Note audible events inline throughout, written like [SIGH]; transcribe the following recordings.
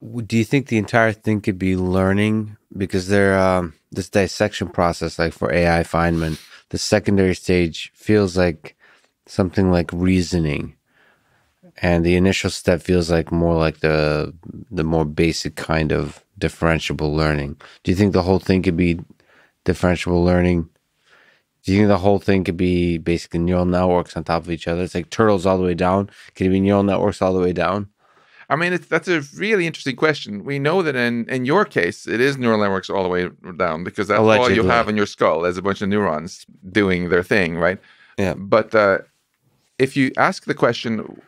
Do you think the entire thing could be learning? Because there, um, this dissection process, like for AI Feynman, the secondary stage feels like something like reasoning, and the initial step feels like more like the the more basic kind of differentiable learning. Do you think the whole thing could be differentiable learning? Do you think the whole thing could be basically neural networks on top of each other? It's like turtles all the way down. Could it be neural networks all the way down? I mean, it's, that's a really interesting question. We know that in, in your case, it is neural networks all the way down because that's Allegedly. all you have in your skull as a bunch of neurons doing their thing, right? Yeah. But uh, if you ask the question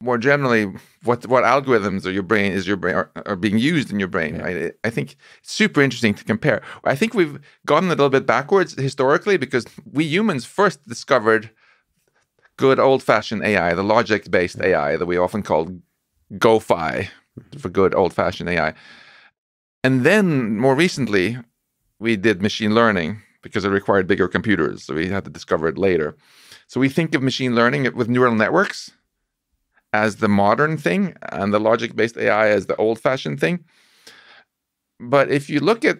more generally, what what algorithms are your brain is your brain are, are being used in your brain, yeah. right? I think it's super interesting to compare. I think we've gone a little bit backwards historically because we humans first discovered good old-fashioned AI, the logic-based AI that we often call GOFAI for good old fashioned AI. And then more recently, we did machine learning because it required bigger computers. So we had to discover it later. So we think of machine learning with neural networks as the modern thing and the logic based AI as the old fashioned thing. But if you look at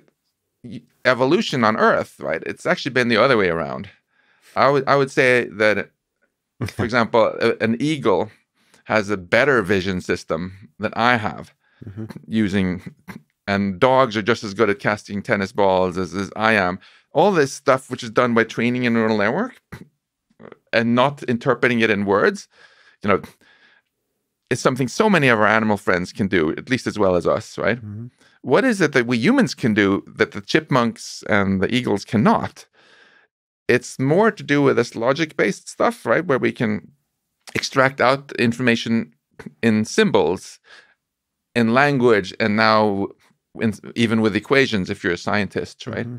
evolution on Earth, right, it's actually been the other way around. I would I would say that, for [LAUGHS] example, an eagle has a better vision system than I have mm-hmm. using, and dogs are just as good at casting tennis balls as, as I am. All this stuff, which is done by training a neural network and not interpreting it in words, you know, is something so many of our animal friends can do, at least as well as us, right? Mm-hmm. What is it that we humans can do that the chipmunks and the eagles cannot? It's more to do with this logic based stuff, right? Where we can extract out information in symbols, in language, and now in, even with equations if you're a scientist, right? Mm-hmm.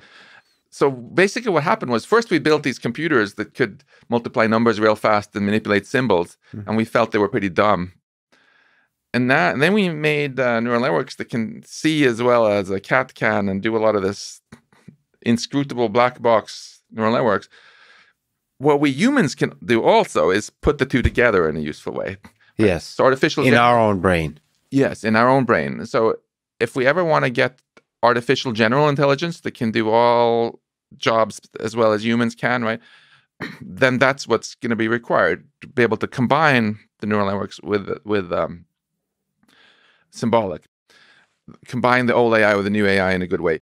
So basically, what happened was first we built these computers that could multiply numbers real fast and manipulate symbols, mm-hmm. and we felt they were pretty dumb. And, that, and then we made uh, neural networks that can see as well as a cat can and do a lot of this inscrutable black box neural networks what we humans can do also is put the two together in a useful way. [LAUGHS] Yes. So artificial in our own brain. Yes, in our own brain. So if we ever want to get artificial general intelligence that can do all jobs as well as humans can, right? [CLEARS THROAT] Then that's what's going to be required to be able to combine the neural networks with with um, symbolic, combine the old AI with the new AI in a good way.